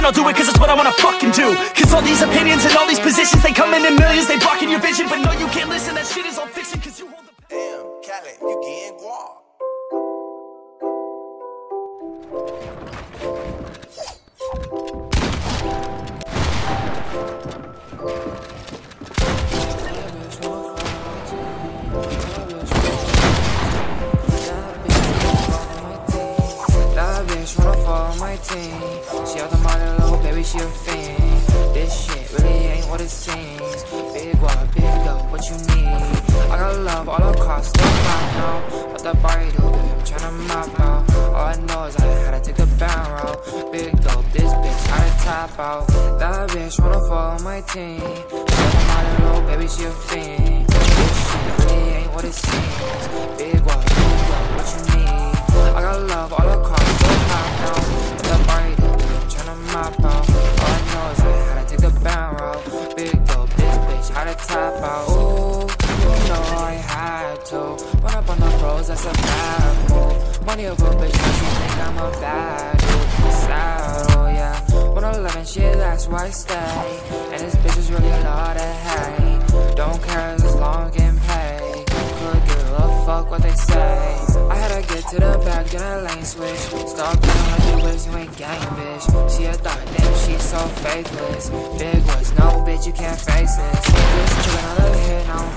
And I'll do it cause it's what I wanna fucking do. Cause all these opinions and all these positions They come in in millions, they blocking your vision. But no, you can't listen, that shit is all fiction Cause you hold the Damn, Khaled, you getting guap. Money, little baby, she a fiend. This shit really ain't what it seems. Big what, big dope, what you need? I got love all across the map now. What the body do, baby, I'm tryna map out. All I know is I had to take the bound route. Big dope, this bitch to tap out. That bitch wanna fall on my team. She out the money, little baby, she a fiend. This shit really ain't what it seems. Big what, big dope, what you need? I got love all across the map now. Map out. All I know is I had to take the bound route. Big dope, this bitch had to tap out. Ooh, you know I had to. Run up on the pros, that's a bad move. Money over bitch, she think I'm a bad dude. Sad, oh yeah. 111 shit, that's why I stay. And this bitch is really a lot of hate. Don't care as long as fuck what they say. I had to get to the back, then I lane switch. Stop playing like you wish you ain't gang, bitch. She a thought, damn, she's so faithless. Big ones, no, bitch, you can't face this. Just chillin' on the hit, now I'm.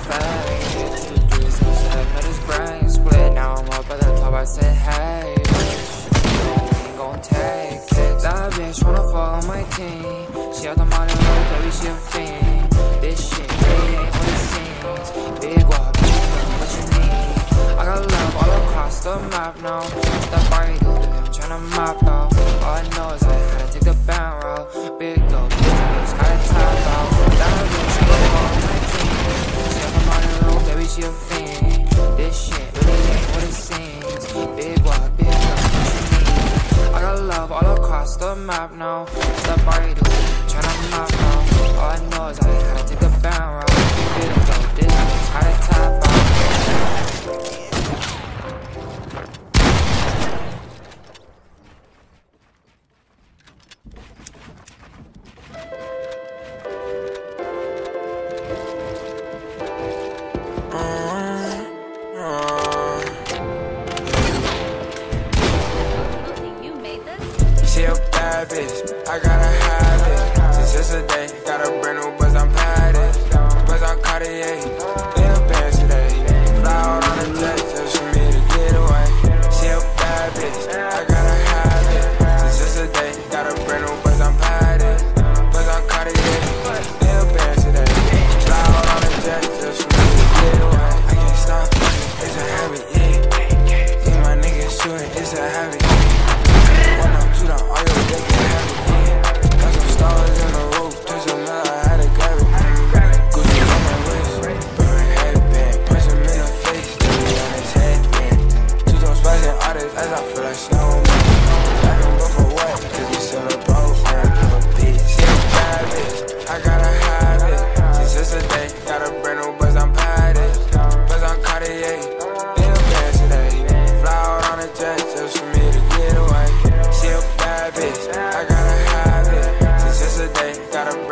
Two degrees in his head, made his brain split. Now I'm up at the top, I said, hey, bitch. Ain't gon' take it. That bitch wanna fall on my team. She out the money, baby, she a fiend. Across the map now. The body do, baby, I'm tryna map out. All I know is I had to take the bound route. Big this bitch to tap out. That bitch wanna on my team. She baby, she a fiend. This shit really ain't what it seems. Big wop, big wop, what you need? I got love all across the map now. The body do, tryna map out. All I know is I had to take the bound route. Big dope, this bitch to Since yesterday, got a brand new buzz, I'm padded. Buzz on Cartier,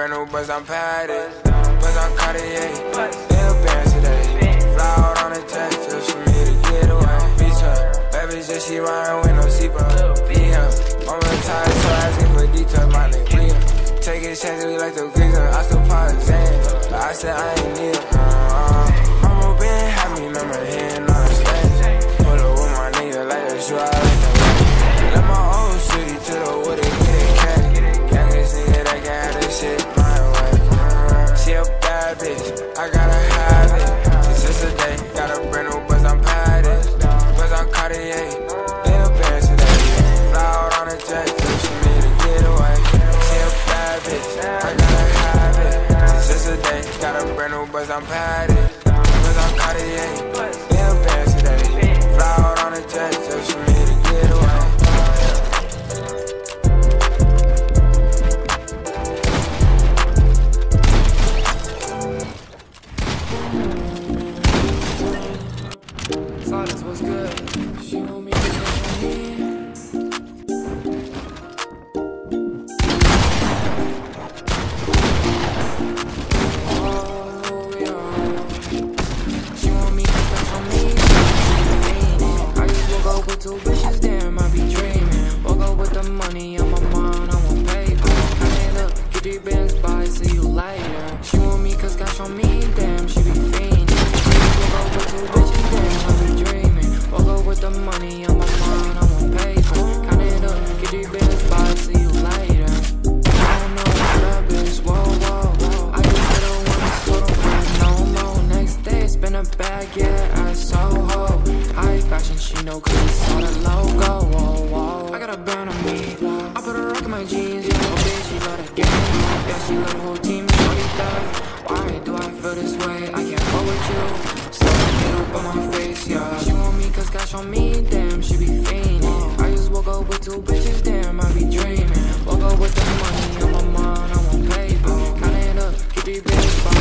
brand new buzz, I'm padded. Buzz on Cartier, little bands today. Fly out on a jet just for me to get away. Visa, baby, just she riding with no seatbelt. Yeah, I'm retired, so asking for details, my name, Liam. Taking chances, we like to grease them, I still pause, But I said I ain't need it. Uh, I'm a happy, number here, brand new buzz, I'm padded. By, see you later. She want me cause cash on me, damn, she be fiending. Woke up with two bitches, damn, I be dreaming. Woke up with the money on my mind, I want paper. Count it up, get these bands by, see on me, damn, she be fiending. I just woke up with two bitches, damn, I be dreaming. Woke up with the money on my mind, I want paper. Count it up, get these bitches by,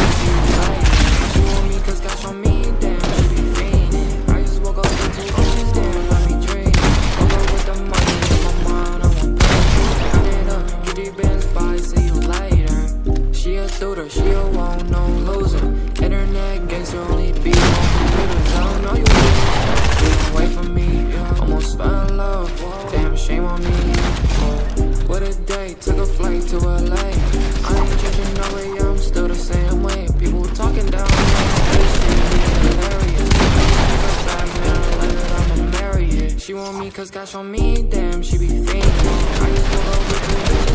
like. She want me cause cash on me, damn, she be fiending. I just woke up with two bitches, damn, I be dreaming. Woke up with the money on my mind, I want paper. Count it up, get these bitches by, see you later. She a shooter, she a won't no loser. Internet gangster only be on computers. I don't know you bitches. Away from me. Almost fell in love. Damn shame on me. What a day, took a flight to LA. I ain't changing no way, I'm still the same way. People talking down on me, hilarious. Back now, let I'ma marry it. She want me cause cash on me, damn, she be fiending. I just woke up with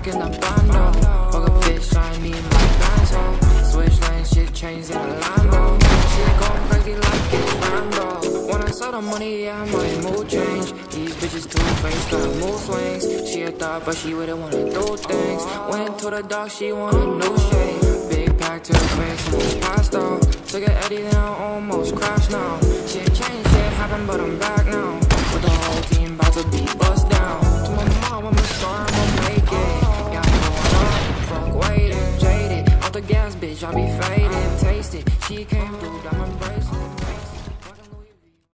pack in the bando. Fuck a bitch, I need my home. Switch lane, shit changed in a Lambo. Shit going crazy like it's Rambo. When I saw the money, yeah, my mood changed. These bitches too faced, got mood swings. She a thought, but she wouldn't wanna do things. Went to the dark, she want a new shade. Big pack to the face, almost. Took a Eddie, then I almost crashed now. Shit changed, shit happened, but I'm back